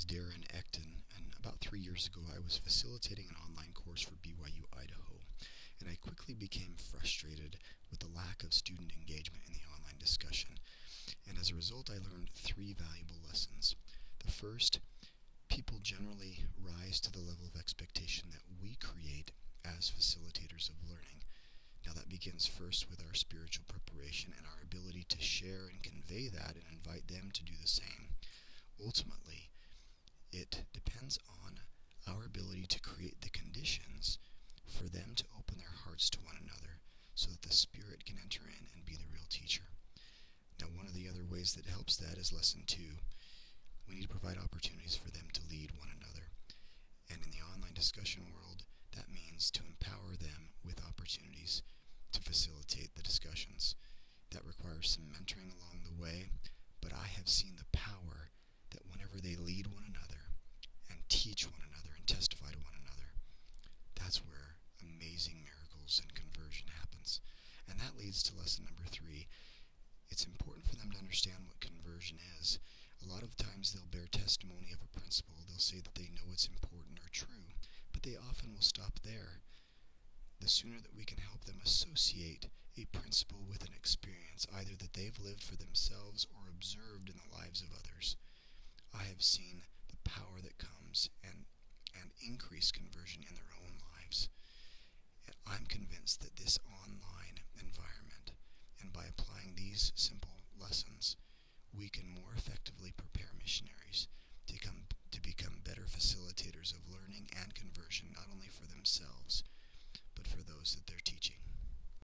is Darin Eckton, and about three years ago I was facilitating an online course for BYU Idaho, and I quickly became frustrated with the lack of student engagement in the online discussion. And as a result, I learned three valuable lessons. The first, people generally rise to the level of expectation that we create as facilitators of learning. Now, that begins first with our spiritual preparation and our ability to share and convey that and invite them to do the same. Depends on our ability to create the conditions for them to open their hearts to one another so that the Spirit can enter in and be the real teacher. Now, one of the other ways that helps that is lesson two. We need to provide opportunities for them to lead one another. And in the online discussion world, that means to empower them with opportunities to facilitate the discussions. That requires some mentoring along the way, but I have seen the power that whenever they lead one another and teach one another and testify to one another, that's where amazing miracles and conversion happens. And that leads to lesson number three. It's important for them to understand what conversion is. A lot of times they'll bear testimony of a principle. They'll say that they know it's important or true, but they often will stop there. The sooner that we can help them associate a principle with an experience, either that they've lived for themselves or observed in the lives of others, I have seen the power that comes and, and increased conversion in their own lives. And I'm convinced that this simple